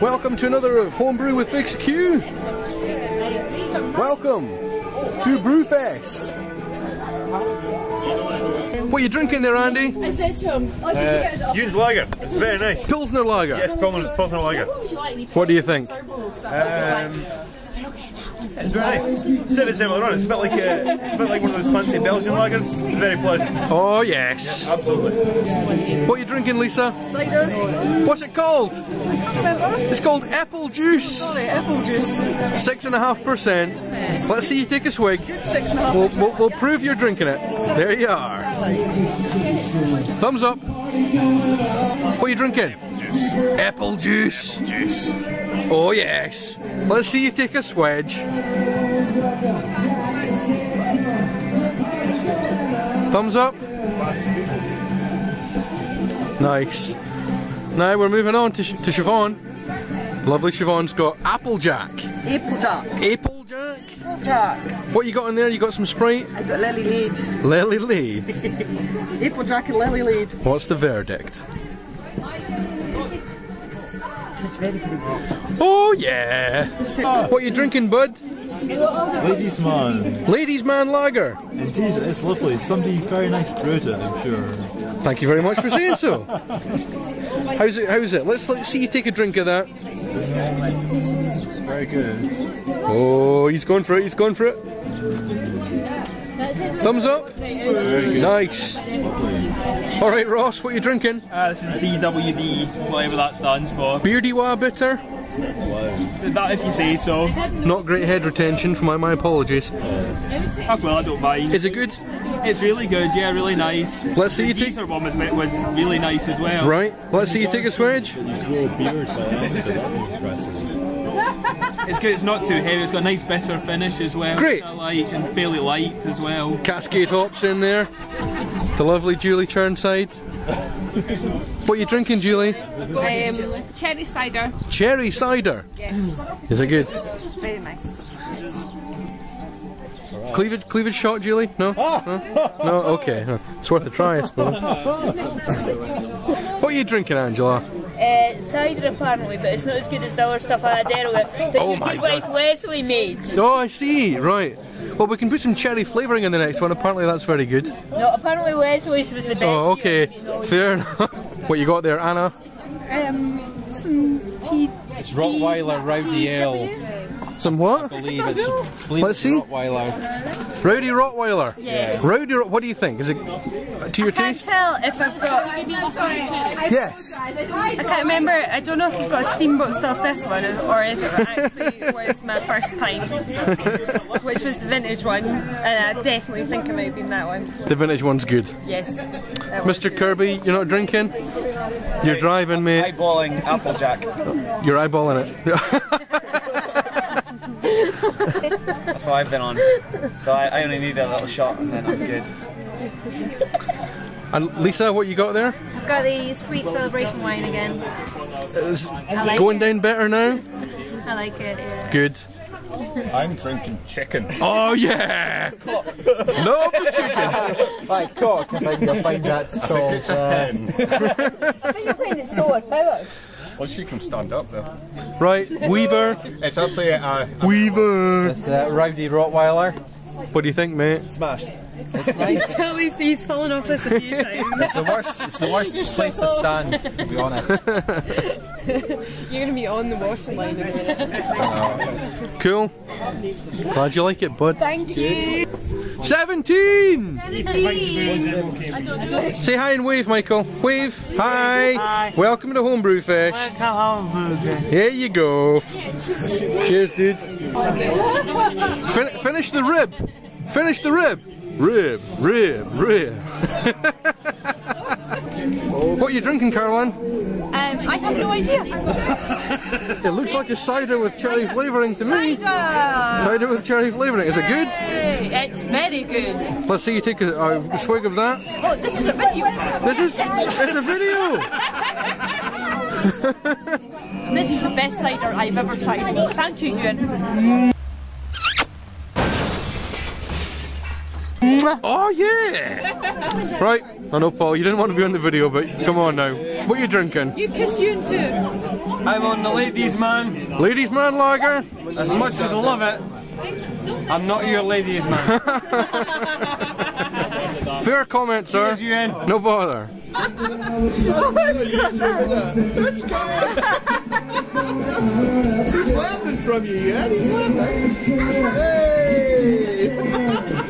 Welcome to another of Homebrew with Big Q. Welcome to Brewfest. What are you drinking there, Andy? I said to him, oh, did you get it? Ewan's Lager. It's very nice. Pilsner Lager. Yes, Pilsner's Pilsner Lager. What do you think? Um, it's very nice. Said it similar on. It's a bit like uh, it's a bit like one of those fancy Belgian lagers. It's very pleasant. Oh yes. Absolutely. What are you drinking, Lisa? Cider. What's it called? I can't Remember? It's called apple juice. Sorry, apple juice. Six and a half percent. Let's see you take a swig. Six and a half. We'll, we'll, we'll prove you're drinking it. There you are. Thumbs up. What are you drinking? Apple juice. Juice. Oh yes. Let's see you take a swedge. Thumbs up. Nice. Now we're moving on to, to Siobhan. Lovely Siobhan's got Applejack. Applejack. Applejack? Jack. What you got in there? You got some Sprite? I got Lily Lead. Lily Lee. Applejack and Lily Lead. What's the verdict? It's very, very good. Oh yeah. Oh, what you drinking, bud? Ladies man, Ladies Man Lager. indeed, it's lovely. Somebody very nice brewed it, I'm sure. Thank you very much for saying so. How's it? How's it? Let's let's see you take a drink of that. It's very good. Oh, he's going for it. He's going for it. Thumbs up. Nice. All right, Ross. What are you drinking? Uh, this is BWB, whatever that stands for. Beardy Wah Bitter. That if you say so. Not great head retention. For my my apologies. Ah, well, I don't mind. Is it good? It's really good, yeah, really nice. Let's see you the take. Geezer one was, was really nice as well. Right. Let's see you take a swedge. You grow a beard by the end of it, that'd be impressive. It's good, it's not too heavy, it's got a nice bitter finish as well. Great. which I like, and fairly light as well. Cascade hops in there. The lovely Julie Churnside. What are you drinking, Julie? Um, cherry cider. Cherry cider. Yes. Is it good? Very nice. Cleavage, cleavage shot, Julie? No? No? No? Okay. It's worth a try, I suppose. what are you drinking, Angela? Uh, cider apparently, but it's not as good as the other stuff I had earlier that Oh your my good wife Leslie made. Oh, I see. Right. Well, we can put some cherry flavouring in the next one. Apparently, that's very good. No, apparently Leslie's was the best. Oh, okay. you know. Fair enough. What you got there, Anna? Um, some tea. It's Rottweiler Rowdy Ale. Some what? I believe it's, believe Let's it's see. Rottweiler. Rowdy Rottweiler. Yes. Rowdy. What do you think? Is it uh, to your I Can't taste? tell if I've got. Yes. I can't remember. I don't know if you've got steamboat stuff this one, or if it actually was my first pint, which was the vintage one, and I definitely think it might have been that one. The vintage one's good. Yes. Mr. Kirby, you're not drinking? You're driving, mate. Eyeballing Applejack. You're eyeballing it. That's what I've been on. So I, I only need a little shot and then I'm good. and Lisa, what you got there? I've got the sweet celebration wine again. Is I like going it. down better now? I like it. Yeah. Good. I'm drinking chicken. Oh yeah! Love the chicken. Right, cock, I think you'll find that solved. Uh, I think you'll find it so powered. Well, she can stand up though. Right, Weaver. It's actually a Weaver. It's uh, Rowdy Rottweiler. What do you think, mate? Smashed. It's nice. At least he's fallen off this a few times. It's the worst. It's the worst place to stand, to be honest. You're gonna be on the washing line in a minute. Cool. Glad you like it, bud. Thank you. 17! Tea. Say hi and wave, Michael. Wave. Hi. Welcome to Homebrew Fest. Here you go. Cheers, dude. Fin- finish the rib. Finish the rib. Rib, rib, rib. what are you drinking, Caroline? Um, I have no idea. It looks like a cider with cherry flavouring to me. Cider. Cider with cherry flavouring. Is it good? It's very good. Let's see you take a, a swig of that. Oh, this is a video. This is it's a video. This is the best cider I've ever tried. Thank you, Ewan. Oh yeah! Right, I know Paul, you didn't want to be on the video, but come on now. What are you drinking? You kissed Ewan too. I'm on the ladies man. Ladies man lager. As much as I love it, I'm not your ladies man. Fair comment, sir. Cheers, Ewan. No bother. He's laughing from you, yeah? He's laughing. Hey!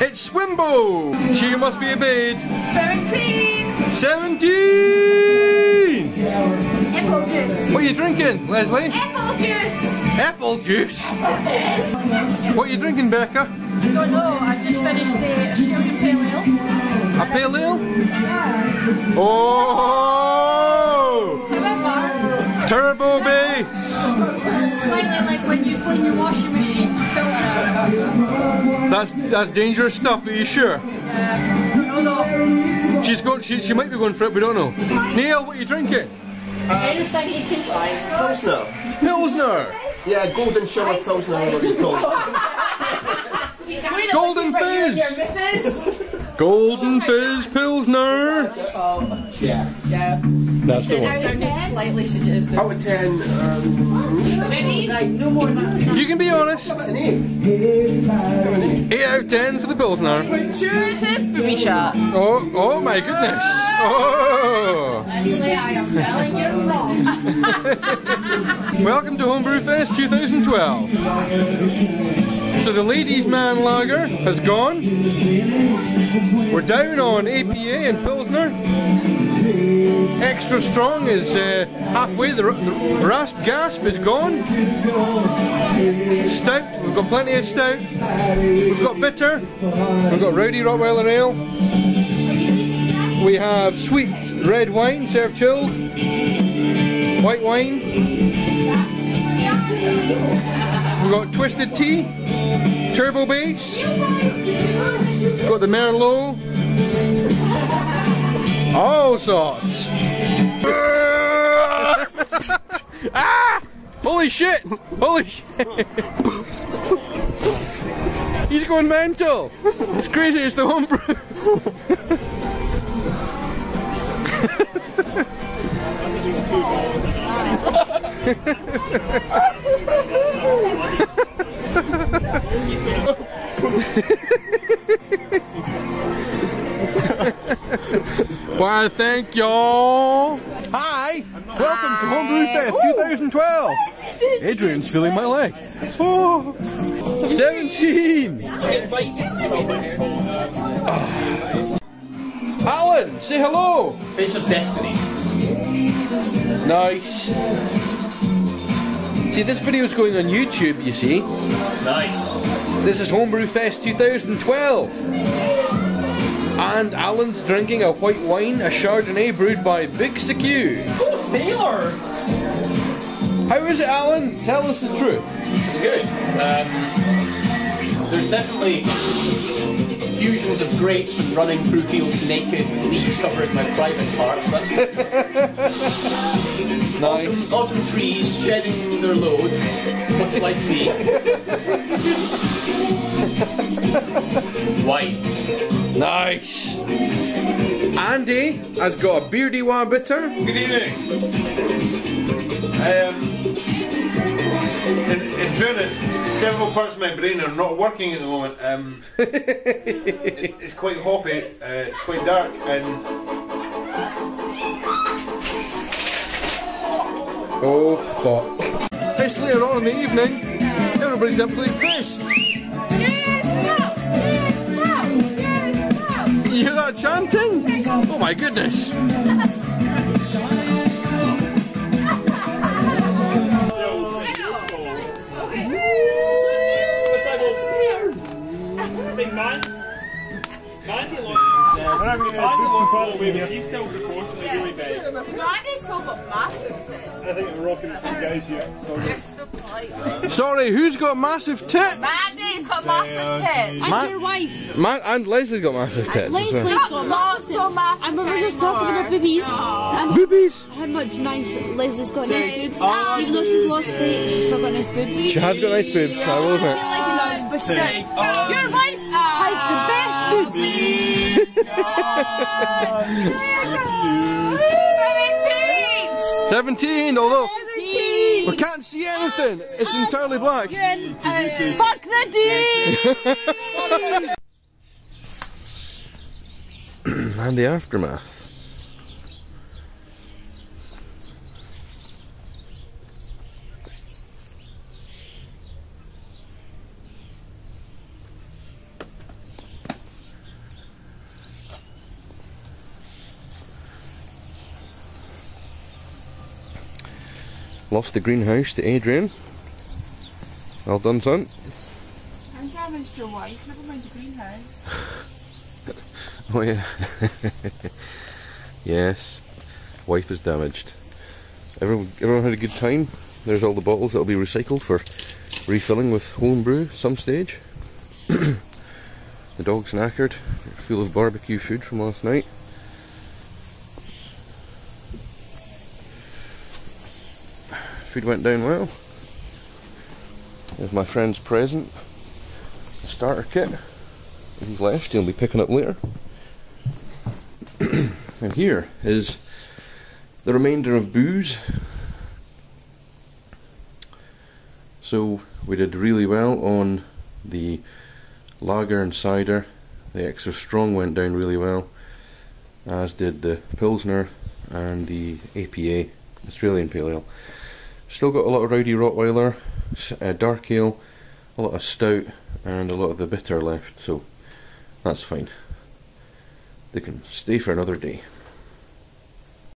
it's Swimbo. She must be obeyed. 17! 17! Apple juice. What are you drinking, Leslie? Apple juice. Apple juice. What are you drinking, Becca? I don't know, I've just finished the Australian Pale Ale. A pale ale? Oh! However, Turbo bass. slightly like when you clean your washing machine filter. That's that's dangerous stuff. Are you sure? No, no. She's going. She, she might be going for it. We don't know. Neil, what are you drinking? Anything you can find. Pilsner. Pilsner. Yeah, golden shower Pilsner, whatever it's called. Golden fizz. Golden fizz Pilsner. Yeah. Yeah. That's the one. Sounded slightly suggestive. Out of 10, um, You can be honest. 8. Out of ten for the Pilsner. Gratuitous booby shot. Oh, oh my goodness. Oh. Leslie, I am telling you wrong. Welcome to Homebrew Fest 2012. So the Ladies Man Lager has gone. We're down on APA and Pilsner. Extra strong is uh, halfway. The, the rasp gasp is gone. Stout, we've got plenty of stout. We've got bitter. We've got rowdy Rottweiler ale. We have sweet red wine served chilled. White wine. We've got twisted tea, turbo base. We've got the Merlot. All sorts. ah! Holy shit! Holy shit! He's going mental! It's crazy, it's the homebrew! Why, thank y'all! Hi! Welcome to Homebrew Fest 2012! Adrian's feeling my leg. Oh, 17! Ah. Alan, say hello! Face of Destiny. Nice. See, this video's going on YouTube, you see. Nice. This is Homebrew Fest 2012. And Alan's drinking a white wine, a Chardonnay brewed by Big Secue. Oh, Thaler! How is it, Alan? Tell us the truth. It's good. Um, there's definitely fusions of grapes and running through fields naked with leaves covering my private parts. That's Nice. autumn, autumn trees shedding their load, much like me. Wine. Nice. Andy has got a beardy one bitter. Good evening. Um, in, in fairness, several parts of my brain are not working at the moment. Um, it, it's quite hoppy, uh, it's quite dark, and Oh fuck. It's later on in the evening. Everybody's simply pissed. You hear that chanting? Oh my goodness. Big man. Mandy lost. Mandy lost all the way, but she's still proportionally really big. Randy's so got massive. I think we're rocking a few guys here. They're so polite. Sorry, who's got massive tits? Mandy's got massive tits. Ma- your wife. Ma- and Leslie's got massive tits. as Leslie's well. got Not massive so massive. I remember just talking about boobies. And Boobies. how much nice Leslie's got nice boobs. Even though she's lost weight, she's still got nice boobs. She has got nice boobs, I will admit. I like it does, but she does. Your wife has the best boobs. Seventeen. 17, although Seventeen. we can't see anything. It's entirely black. Ewan, uh, Fuck the D! and the aftermath. The greenhouse to Adrian. Well done, son. I damaged your wife. Never mind the greenhouse. Oh yeah. yes. Wife is damaged. Everyone, everyone had a good time. There's all the bottles that'll be recycled for refilling with home brew some stage. the dog's knackered, full of barbecue food from last night. Food went down well. There's my friend's present, the starter kit. He's left, he'll be picking up later. and here is the remainder of booze. So we did really well on the lager and cider. The extra strong went down really well, as did the pilsner and the APA Australian Pale Ale. Still got a lot of rowdy Rottweiler, uh, dark ale, a lot of stout, and a lot of the bitter left. So that's fine. They can stay for another day.